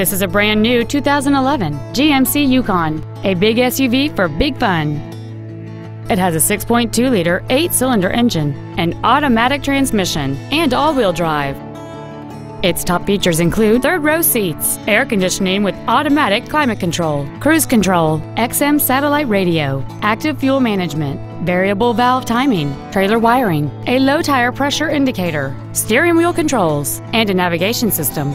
This is a brand new 2011 GMC Yukon, a big SUV for big fun. It has a 6.2-liter eight-cylinder engine, an automatic transmission, and all-wheel drive. Its top features include third-row seats, air conditioning with automatic climate control, cruise control, XM satellite radio, active fuel management, variable valve timing, trailer wiring, a low tire pressure indicator, steering wheel controls, and a navigation system.